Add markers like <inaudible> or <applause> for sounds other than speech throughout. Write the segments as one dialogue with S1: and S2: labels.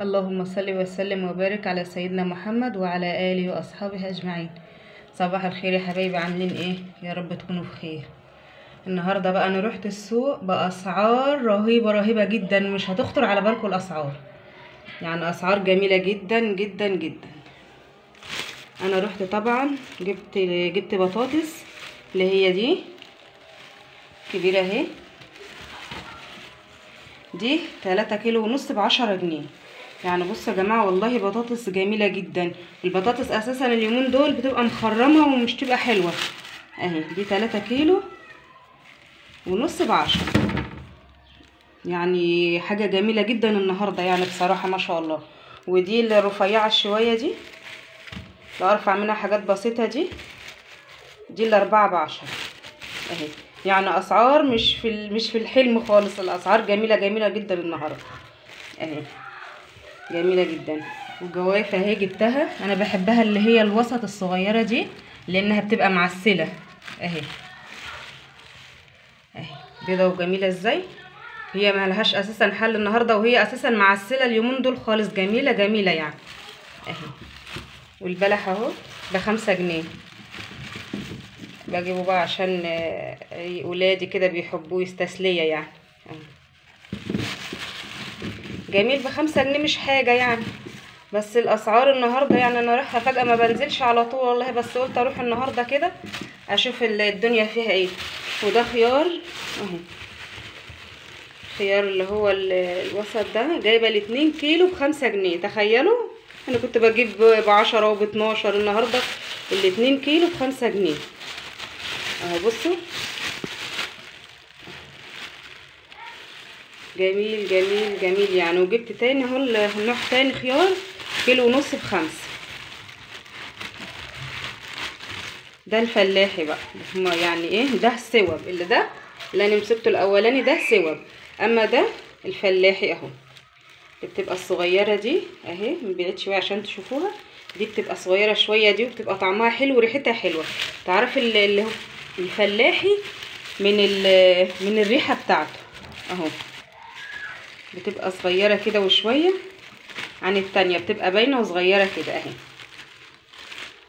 S1: اللهم صل وسلم وبارك على سيدنا محمد وعلى آله وأصحابه أجمعين. صباح الخير يا حبايبي عاملين إيه؟ يا رب تكونوا بخير النهارده بقى أنا رحت السوق بأسعار رهيبة رهيبة جدا مش هتخطر على بالكم الأسعار. يعني أسعار جميلة جدا جدا جدا. أنا رحت طبعا جبت جبت بطاطس اللي هي دي. كبيرة أهي. دي تلاتة كيلو ونص بعشرة جنيه. يعني بصوا يا جماعة والله بطاطس جميلة جدا. البطاطس أساسا اليومين دول بتبقى مخرمة ومش تبقى حلوة. أهي دي تلاتة كيلو ونص بعشرة. يعني حاجة جميلة جدا النهارده يعني بصراحة ما شاء الله. ودي الرفيعة شوية دي ارفع منها حاجات بسيطة دي. دي الأربعة بعشرة. أهي يعني أسعار مش في مش في الحلم خالص. الأسعار جميلة جميلة جدا النهارده. أهي. جميلة جدا. والجوايف اهي جبتها. أنا بحبها اللي هي الوسط الصغيرة دي لأنها بتبقى معسلة. اهي. اهي. بيضه وجميله إزاي؟ هي ملهاش أساسا حل النهارده وهي أساسا معسلة اليومين دول خالص. جميلة جميلة يعني. اهي. والبلح أهو بخمسة جنيه. بجيبه بقى عشان ولادي كده بيحبوه يستسلية يعني. جميل بخمسة جنيه مش حاجة يعني. بس الأسعار النهاردة يعني أنا رايحة فجأة ما بنزلش على طول والله بس قلت أروح النهاردة كده أشوف الدنيا فيها إيه. وده خيار أهو. خيار اللي هو الوسط ده جايبة الاتنين كيلو بخمسة جنيه. تخيلوا؟ أنا كنت بجيب بعشرة وباتناشر النهاردة الاتنين كيلو بخمسة جنيه. أهو بصوا. جميل جميل جميل يعني. وجبت تاني أهو النوع تاني خيار كيلو ونص بخمسة. ده الفلاحي بقى. هما يعني إيه؟ ده السوب اللي ده اللي أنا مسكته الأولاني ده سوب أما ده الفلاحي أهو. بتبقى الصغيرة دي أهي مبعد شوية عشان تشوفوها. دي بتبقى صغيرة شوية دي وبتبقى طعمها حلو وريحتها حلوة. تعرف اللي هو الفلاحي من من الريحة بتاعته. أهو. بتبقى صغيرة كده وشوية عن التانية بتبقى باينة وصغيرة كده أهي.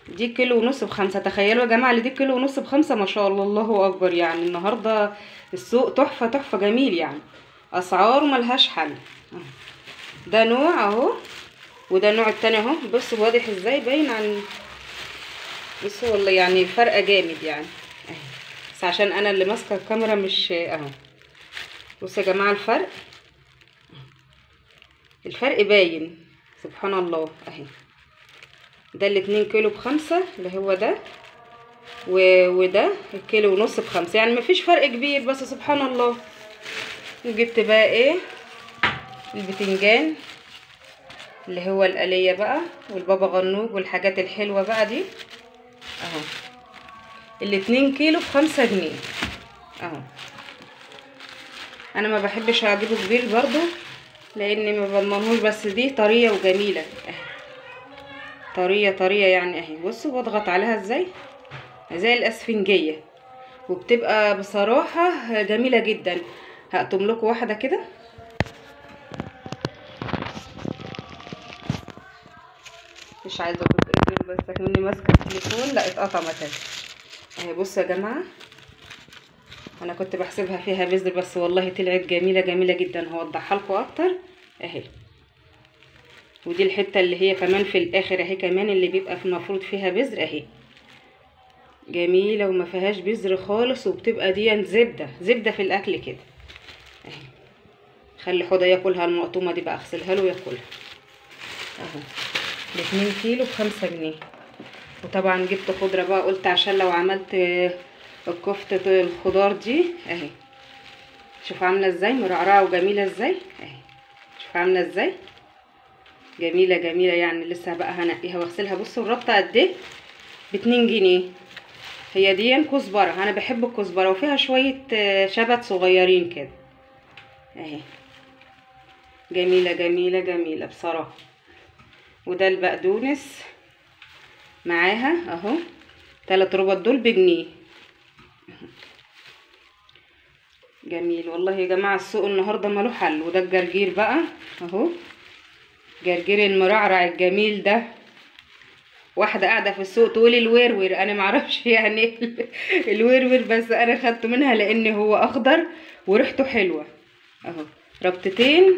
S1: دي كيلو ونص بخمسة تخيلوا يا جماعة اللي دي كيلو ونص بخمسة ما شاء الله الله أكبر يعني. النهاردة السوق تحفة تحفة جميل يعني. اسعاره ملهاش حل. ده نوع أهو وده النوع التاني أهو. بصوا واضح إزاي باين عن بصوا والله يعني فرق جامد يعني. بس عشان أنا اللي ماسكة الكاميرا مش أهو. بصوا يا جماعة الفرق. الفرق باين. سبحان الله أهي. ده الاتنين كيلو بخمسة اللي هو ده. و... وده الكيلو ونص بخمسة. يعني مفيش فرق كبير بس سبحان الله وجبت بقى إيه؟ البتنجان اللي هو القلية بقى والبابا غنوج والحاجات الحلوة بقى دي. أهو. الاتنين كيلو بخمسة جنيه. أهو. أنا ما بحبش أجيبه كبير برضو. لأن ما بضمنهوش بس دي طرية وجميلة اهي. طرية طرية يعني اهي. بصوا بضغط عليها إزاي؟ زي الاسفنجية. وبتبقى بصراحة جميلة جدا. هقطم لكم واحدة كده. مش عايزة أقول بس كمني ماسكة التليفون. لا اتقطمت اهي بصوا يا جماعة. أنا كنت بحسبها فيها بذر بس والله طلعت جميلة جميلة جدا. هوضحها لكم أكتر. أهي. ودي الحتة اللي هي كمان في الآخر أهي كمان اللي بيبقى في المفروض فيها بذر أهي. جميلة وما فيهاش بذر خالص وبتبقى دي زبدة زبدة في الأكل كده. أهي. خلي حوضة ياكلها المقطومة دي بقى اغسلها له وياكلها. أهو. باتنين كيلو بخمسة جنيه. وطبعا جبت خضرة بقى قلت عشان لو عملت الكفتة الخضار دي اهي. شوف عاملة إزاي مرعرعة وجميلة إزاي اهي. شوف عاملة إزاي. جميلة جميلة يعني لسه بقى هنقيها واغسلها. بصوا الربطة قد إيه؟ باتنين جنيه. هي دي كزبرة. أنا بحب الكزبرة وفيها شوية شبت صغيرين كده. اهي. جميلة جميلة جميلة بصراحة. وده البقدونس. معاها أهو. تلات ربط دول بجنيه. <laughs> جميل. والله يا جماعة السوق النهاردة ماله حل وده الجرجير بقى أهو. جرجير المرعرع الجميل ده. واحدة قاعدة في السوق تقول الورور أنا معرفش <laughs> يعني الورور بس أنا خدته منها لأن هو أخضر وريحته حلوة. أهو ربطتين.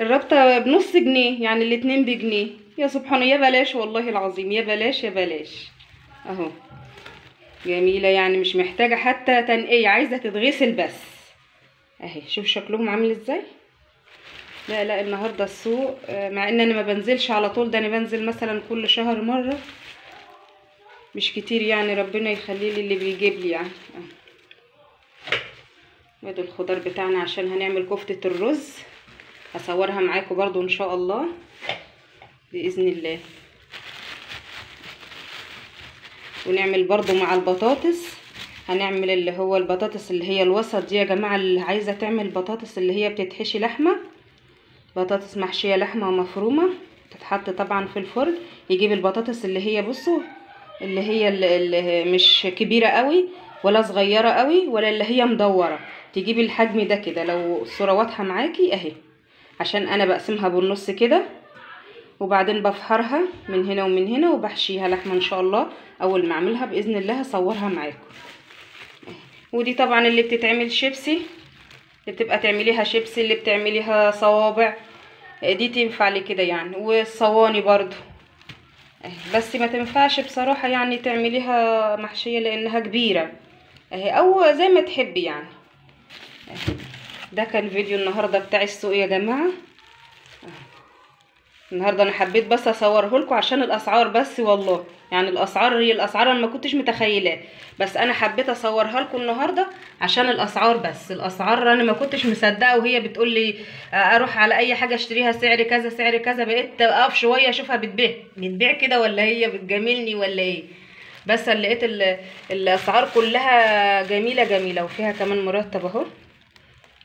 S1: الربطة بنص جنيه يعني الاتنين بجنيه. يا سبحانه يا بلاش والله العظيم يا بلاش يا بلاش. أهو. جميلة يعني مش محتاجة حتى تنقية عايزة تتغسل بس. أهي شوف شكلهم عامل إزاي. لا لا النهاردة السوق آه، مع إن أنا ما بنزلش على طول ده أنا بنزل مثلا كل شهر مرة. مش كتير يعني ربنا يخلي لي اللي بيجيب لي يعني. آه. ادي الخضار بتاعنا عشان هنعمل كفتة الرز. هصورها معاكم برضو إن شاء الله بإذن الله. ونعمل برضو مع البطاطس. هنعمل اللي هو البطاطس اللي هي الوسط دي يا جماعة اللي عايزة تعمل بطاطس اللي هي بتتحشي لحمة. بطاطس محشية لحمة مفرومة تتحط طبعا في الفرن. يجيب البطاطس اللي هي بصوا اللي هي اللي مش كبيرة قوي ولا صغيرة قوي ولا اللي هي مدورة. تجيبي الحجم ده كده لو الصورة واضحة معاكي أهي. عشان أنا بقسمها بالنص كده. وبعدين بفحرها من هنا ومن هنا وبحشيها لحمة إن شاء الله. أول ما أعملها بإذن الله هصورها معاكم. ودي طبعا اللي بتتعمل شيبسي اللي بتبقى تعمليها شيبسي اللي بتعمليها صوابع. دي تنفع لكده يعني. والصواني برضو. اهي بس ما تنفعش بصراحة يعني تعمليها محشية لأنها كبيرة. اهي أو زي ما تحبي يعني. اهي. ده كان فيديو النهاردة بتاع السوق يا جماعة. النهارده أنا حبيت بس اصوره لكم عشان الاسعار بس والله يعني الاسعار هي الاسعار أنا ما كنتش متخيلاه. بس أنا حبيت اصورها لكم النهارده عشان الاسعار بس الاسعار أنا ما كنتش مصدقه وهي بتقول لي أروح على اي حاجة اشتريها سعر كذا سعر كذا بقيت اقف شوية اشوفها بتبيع. بتبيع كده ولا هي بتجاملني ولا إيه؟ بس لقيت ال- الاسعار كلها جميله جميله وفيها كمان مرتب اهو.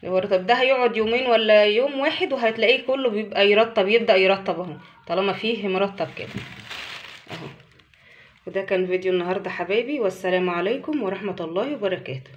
S1: المرتب ده هيقعد يومين ولا يوم واحد وهتلاقيه كله بيبقى يرطب يبدأ يرطب اهو طالما فيه مرطب كده. أهو. وده كان فيديو النهارده حبايبي والسلام عليكم ورحمة الله وبركاته.